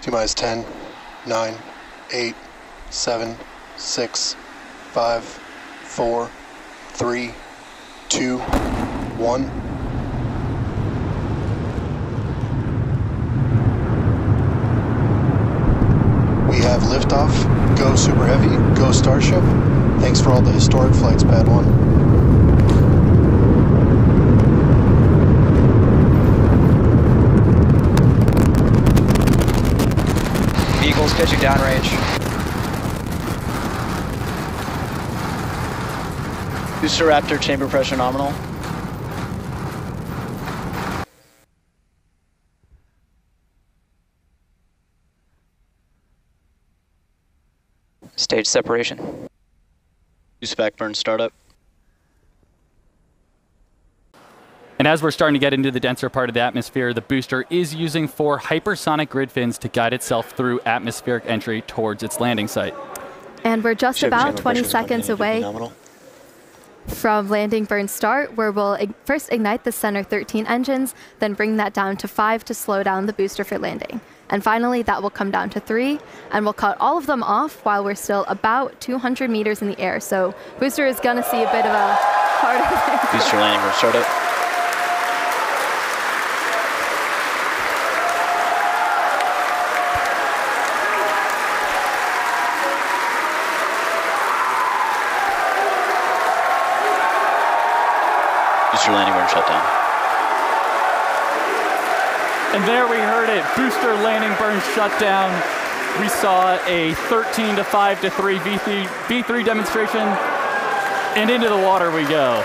T minus 10, 9, 8, 7, 6, 5, 4, 3, 2, 1. We have liftoff. Go Super Heavy. Go Starship. Thanks for all the historic flights, Pad 1. Vehicles pitching downrange. Booster Raptor chamber pressure nominal. Stage separation. Boost back burn startup. And as we're starting to get into the denser part of the atmosphere, the booster is using four hypersonic grid fins to guide itself through atmospheric entry towards its landing site. And we're just Chamber about 20 seconds continuing to be away from landing burn start, where we'll ig- first ignite the center 13 engines, then bring that down to five to slow down the booster for landing. And finally, that will come down to three, and we'll cut all of them off while we're still about 200 meters in the air. So booster is gonna see a bit of a harder thing. Booster landing burn startup. Booster landing burn shutdown. And there we heard it. Booster landing burn shutdown. We saw a 13 to 5 to 3 V3, V3 demonstration. And into the water we go.